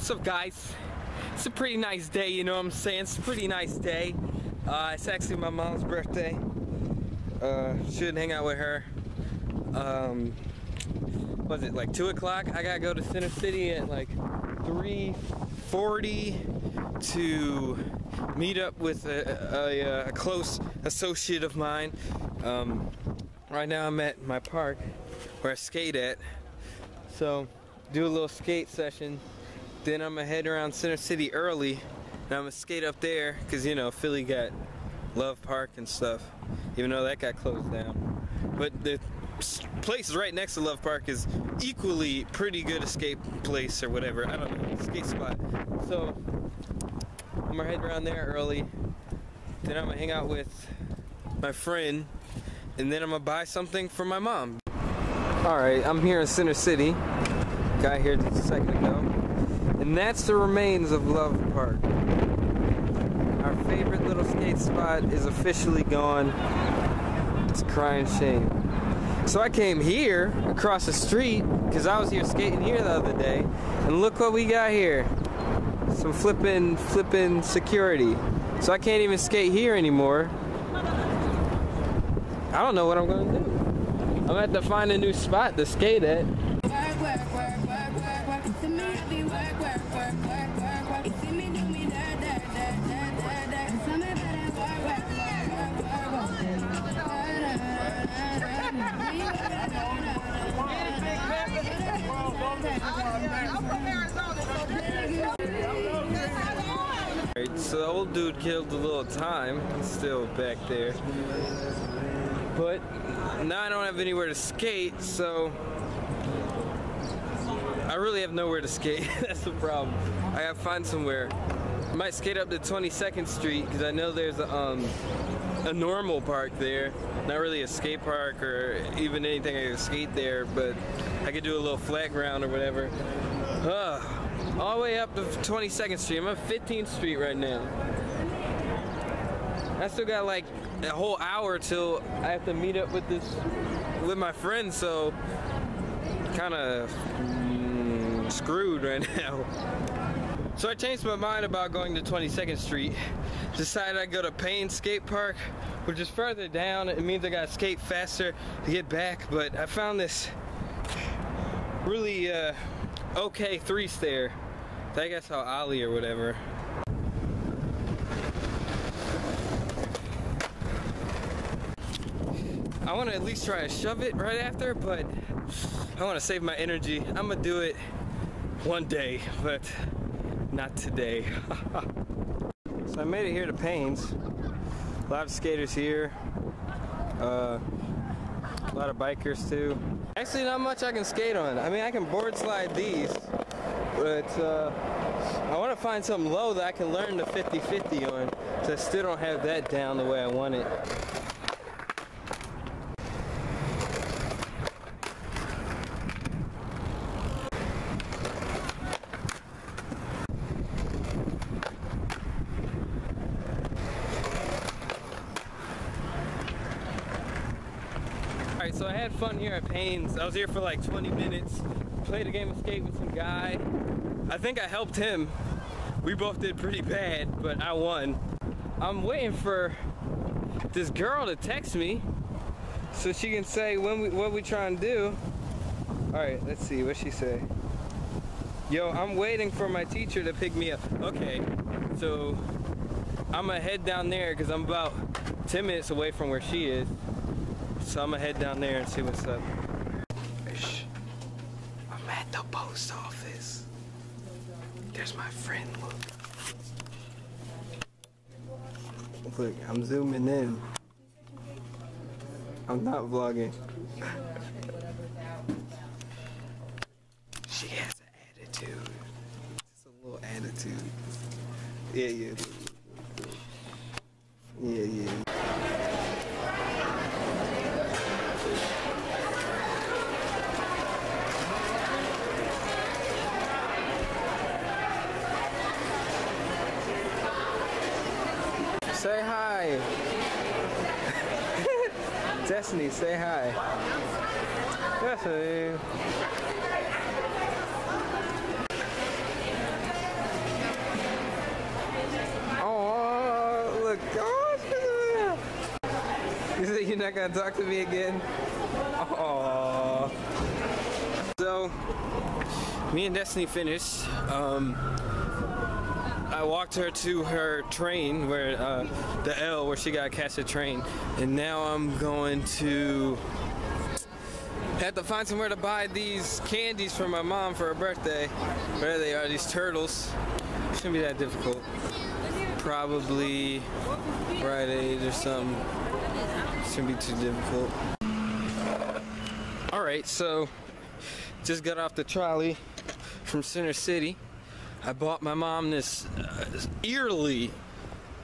What's up, guys? It's a pretty nice day, you know what I'm saying? It's a pretty nice day. Uh, it's actually my mom's birthday. Uh, should hang out with her. Um, was it like 2 o'clock? I gotta go to Center City at like 3.40 to meet up with a, a, a close associate of mine. Um, right now I'm at my park where I skate at. So, do a little skate session. Then I'm gonna head around Center City early. And I'm gonna skate up there, cause you know, Philly got Love Park and stuff. Even though that got closed down. But the place right next to Love Park is equally pretty good escape place or whatever. I don't know, skate spot. So I'm gonna head around there early. Then I'm gonna hang out with my friend, and then I'm gonna buy something for my mom. All right, I'm here in Center City. Got here just a second ago, and that's the remains of Love Park. Our favorite little skate spot is officially gone. It's a crying shame. So I came here across the street because I was here skating here the other day, and look what we got here some flipping flipping security. So I can't even skate here anymore. I don't know what I'm gonna do. I'm gonna have to find a new spot to skate at. So the old dude killed a little time. He's still back there. But now I don't have anywhere to skate, so I really have nowhere to skate. That's the problem. I gotta find somewhere. I might skate up to 22nd Street because I know there's a, um, a normal park there. Not really a skate park or even anything I can skate there, but I could do a little flat ground or whatever. Uh, all the way up to 22nd Street. I'm on 15th Street right now. I still got like a whole hour till I have to meet up with this with my friend, so kind of mm, screwed right now. So I changed my mind about going to 22nd Street. Decided I'd go to Paine Skate Park, which is further down. It means I gotta skate faster to get back, but I found this really uh, okay three stair. I guess how Ollie or whatever. I want to at least try to shove it right after, but I want to save my energy. I'm gonna do it one day, but not today. so I made it here to Paine's. A lot of skaters here. Uh, a lot of bikers too. Actually, not much I can skate on. I mean, I can board slide these, but uh, I want to find something low that I can learn the 50-50 on, so I still don't have that down the way I want it. Alright, so I had fun here at Paine's. I was here for like 20 minutes. Played a game of skate with some guy. I think I helped him. We both did pretty bad, but I won. I'm waiting for this girl to text me so she can say when we, what we trying to do. Alright, let's see, what she say? Yo, I'm waiting for my teacher to pick me up. Okay, so I'm gonna head down there because I'm about 10 minutes away from where she is. So I'm gonna head down there and see what's up. Shh. I'm at the post office. There's my friend, look. Look, I'm zooming in. I'm not vlogging. she has an attitude. Just a little attitude. Yeah, yeah. Yeah, yeah. Destini, say hi. Destini. Oh, look. Oh, you say you're not going to talk to me again? Oh. So, me and Destini finished. Um, I walked her to her train, where uh, the L, where she got to catch a train, and now I'm going to have to find somewhere to buy these candies for my mom for her birthday. Where they are, these turtles. Shouldn't be that difficult. Probably Aid or something. Shouldn't be too difficult. All right, so just got off the trolley from Center City. I bought my mom this uh, eerily,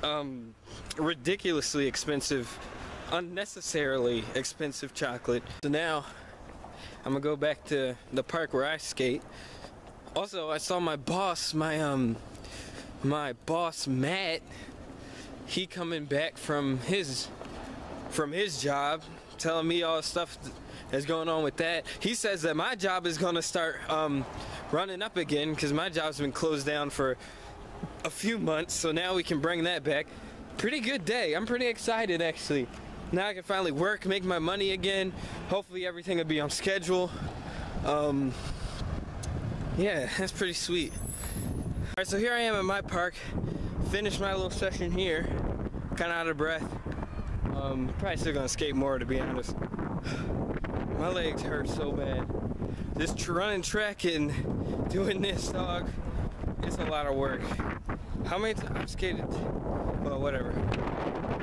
um, ridiculously expensive, unnecessarily expensive chocolate. So now I'm gonna go back to the park where I skate. Also, I saw my boss, my um, my boss Matt. He coming back from his from his job, telling me all the stuff that's going on with that. He says that my job is gonna start um, running up again because my job's been closed down for a few months, so now we can bring that back. Pretty good day. I'm pretty excited actually. Now I can finally work, make my money again. Hopefully everything will be on schedule. Um, yeah, that's pretty sweet. All right, so here I am at my park. Finished my little session here. Kind of out of breath. Um, probably still gonna skate more to be honest. My legs hurt so bad. Just running track and doing this, dog, it's a lot of work. How many times I've skated? Well, whatever.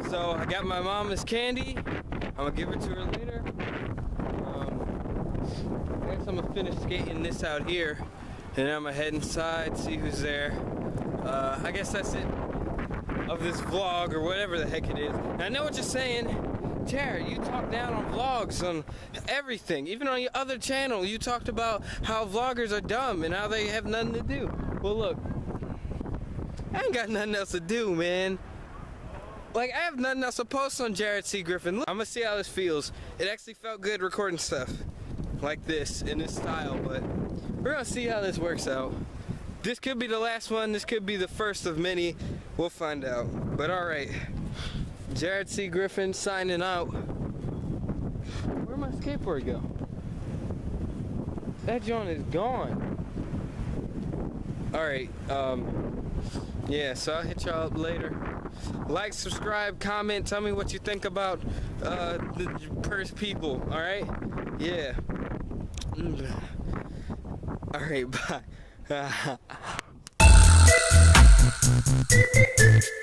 So I got my this candy. I'm gonna give it to her later. Um, I guess I'm gonna finish skating this out here, and then I'm gonna head inside, see who's there. Uh, I guess that's it of this vlog or whatever the heck it is. And I know what you're saying. Jared, you talk down on vlogs on everything. Even on your other channel, you talked about how vloggers are dumb and how they have nothing to do. Well, look, I ain't got nothing else to do, man. Like, I have nothing else to post on Jared C. Griffin. I'm gonna see how this feels. It actually felt good recording stuff like this in this style, but we're gonna see how this works out. This could be the last one. This could be the first of many. We'll find out. But all right. Jared C. Griffin signing out. Where'd my skateboard go? That joint is gone. Alright, um, yeah, so I'll hit y'all up later like, subscribe, comment, tell me what you think about uh, the purse people, alright? Yeah. Alright, bye.